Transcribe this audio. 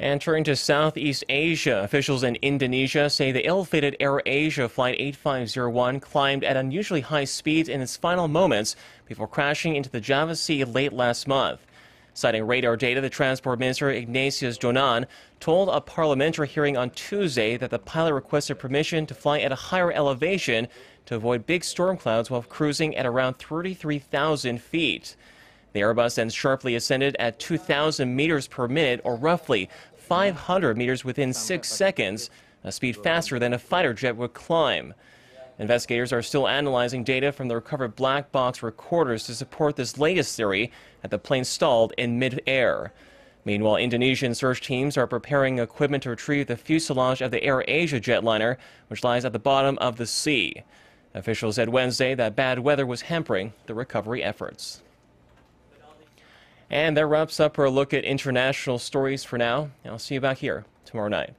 And turning to Southeast Asia, officials in Indonesia say the ill-fated AirAsia Flight 8501 climbed at unusually high speeds in its final moments before crashing into the Java Sea late last month. Citing radar data, the Transport Minister Ignasius Jonan told a parliamentary hearing on Tuesday that the pilot requested permission to fly at a higher elevation to avoid big storm clouds while cruising at around 33,000 feet. The Airbus then sharply ascended at 2,000 meters per minute, or roughly 500 meters within six seconds, a speed faster than a fighter jet would climb. Investigators are still analyzing data from the recovered black box recorders to support this latest theory that the plane stalled in mid-air. Meanwhile, Indonesian search teams are preparing equipment to retrieve the fuselage of the AirAsia jetliner, which lies at the bottom of the sea. Officials said Wednesday that bad weather was hampering the recovery efforts. And that wraps up our look at international stories for now. I'll see you back here tomorrow night.